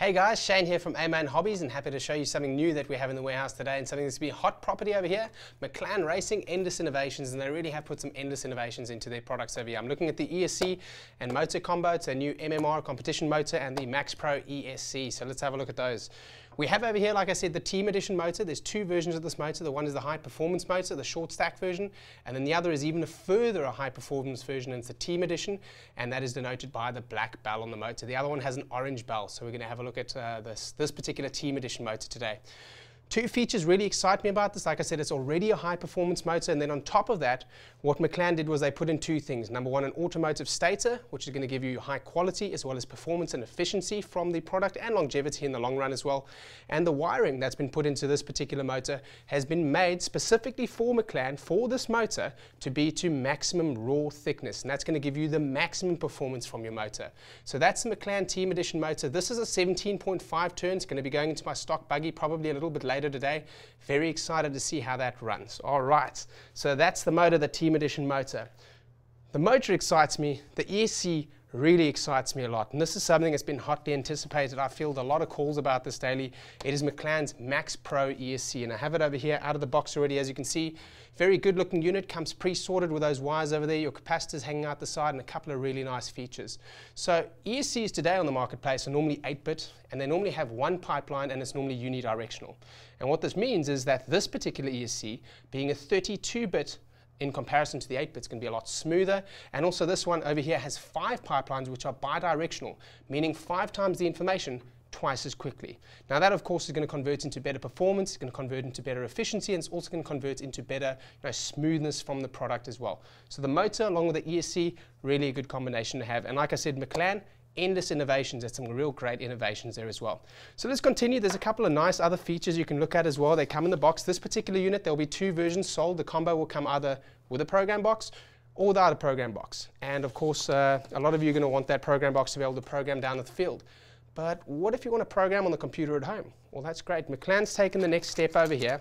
Hey guys, Shane here from AMain Hobbies and happy to show you something new that we have in the warehouse today and something that's been a hot property over here, Maclan Racing Endless Innovations and they really have put some endless innovations into their products over here. I'm looking at the ESC and motor combo, it's a new MRR competition motor and the Max Pro ESC, so let's have a look at those. We have over here, like I said, the Team Edition motor. There's two versions of this motor. The one is the high performance motor, the short stack version, and then the other is even a further a high performance version, and it's the Team Edition, and that is denoted by the black bell on the motor. The other one has an orange bell, so we're going to have a look at uh, this, this particular Team Edition motor today. Two features really excite me about this. Like I said, it's already a high performance motor. And then on top of that, what Maclan did was they put in two things. Number one, an automotive stator, which is going to give you high quality as well as performance and efficiency from the product and longevity in the long run as well. And the wiring that's been put into this particular motor has been made specifically for Maclan, for this motor, to be to maximum ROAR thickness. And that's going to give you the maximum performance from your motor. So that's the Maclan Team Edition motor. This is a 17.5 turns, going to be going into my stock buggy probably a little bit later later today. Very excited to see how that runs. All right, so that's the motor, the Team Edition motor. The motor excites me. The ESC really excites me a lot. And this is something that's been hotly anticipated. I field a lot of calls about this daily. It is Maclan's Max Pro ESC, and I have it over here out of the box already, as you can see. Very good looking unit, comes pre-sorted with those wires over there, your capacitors hanging out the side, and a couple of really nice features. So ESCs today on the marketplace are normally 8-bit, and they normally have one pipeline, and it's normally unidirectional. And what this means is that this particular ESC, being a 32-bit in comparison to the 8-bit, going to be a lot smoother. And also this one over here has five pipelines which are bidirectional, meaning five times the information twice as quickly. Now that of course is going to convert into better performance, it's going to convert into better efficiency, and it's also going to convert into better you know, smoothness from the product as well. So the motor along with the ESC, really a good combination to have. And like I said, Maclan endless innovations. There's some real great innovations there as well. So let's continue. There's a couple of nice other features you can look at as well. They come in the box. This particular unit, there'll be two versions sold. The combo will come either with a program box or without a program box. And of course, uh, a lot of you are going to want that program box to be able to program down at the field. But what if you want to program on the computer at home? Well, that's great. Maclan's taken the next step over here.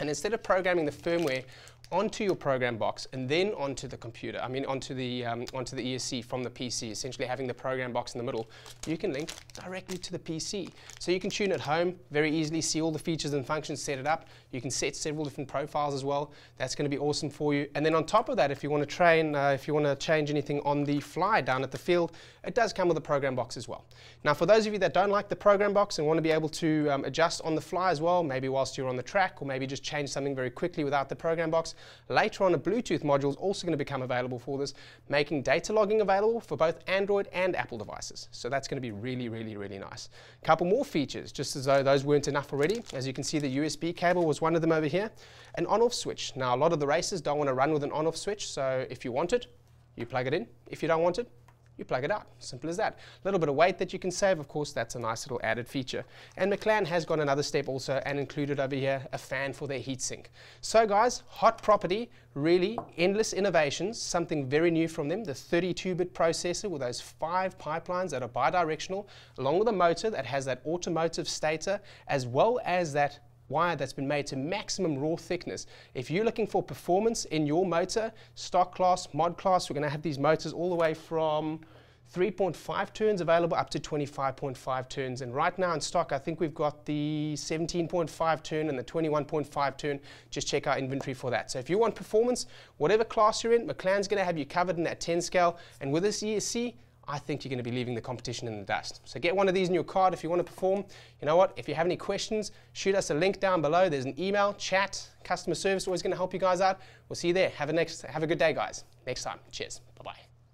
And instead of programming the firmware onto your program box and then onto the computer, I mean onto the, um, onto the ESC from the PC, essentially having the program box in the middle, you can link directly to the PC. So you can tune at home very easily, see all the features and functions, set it up. You can set several different profiles as well. That's going to be awesome for you. And then on top of that, if you want to train, uh, if you want to change anything on the fly down at the field, it does come with a program box as well. Now for those of you that don't like the program box and want to be able to um, adjust on the fly as well, maybe whilst you're on the track or maybe just change something very quickly without the program box, Later on, a Bluetooth module is also going to become available for this, making data logging available for both Android and Apple devices. So that's going to be really, really, really nice. A couple more features, just as though those weren't enough already. As you can see, the USB cable was one of them over here. An on-off switch. Now, a lot of the racers don't want to run with an on-off switch, so if you want it, you plug it in. If you don't want it, you plug it out. Simple as that. A little bit of weight that you can save, of course, that's a nice little added feature. And Maclan has got another step also and included over here a fan for their heatsink. So guys, hot property, really endless innovations, something very new from them, the 32-bit processor with those five pipelines that are bidirectional, along with a motor that has that automotive stator, as well as that wire that's been made to maximum ROAR thickness. If you're looking for performance in your motor, stock class, mod class, we're going to have these motors all the way from 3.5 turns available up to 25.5 turns. And right now in stock, I think we've got the 17.5 turn and the 21.5 turn. Just check our inventory for that. So if you want performance, whatever class you're in, Maclan's going to have you covered in that 10 scale. And with this ESC, I think you're going to be leaving the competition in the dust. So get one of these in your card if you want to perform. You know what? If you have any questions, shoot us a link down below. There's an email, chat, customer service always going to help you guys out. We'll see you there. Have a next have a good day, guys. Next time. Cheers. Bye-bye.